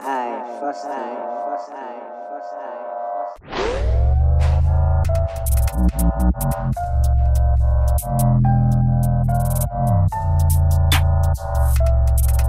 Aye, first time, first time, first time, first time.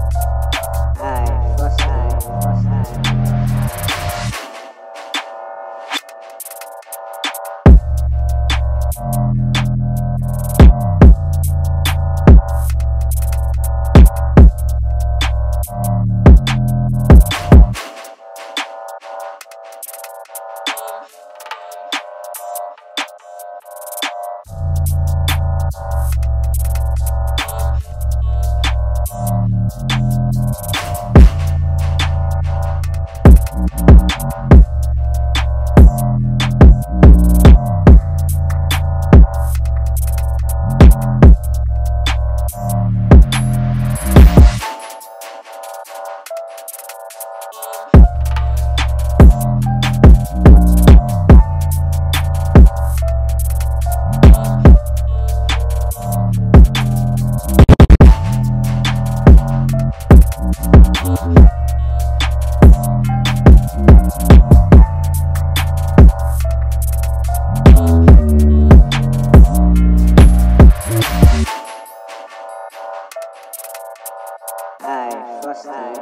Aye,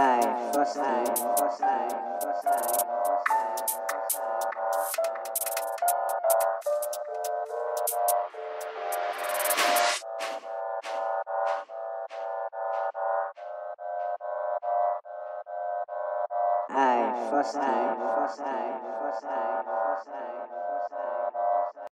time, first time, first time, first time. First time, first time. Aye, first time, first time, first time, first time, first time.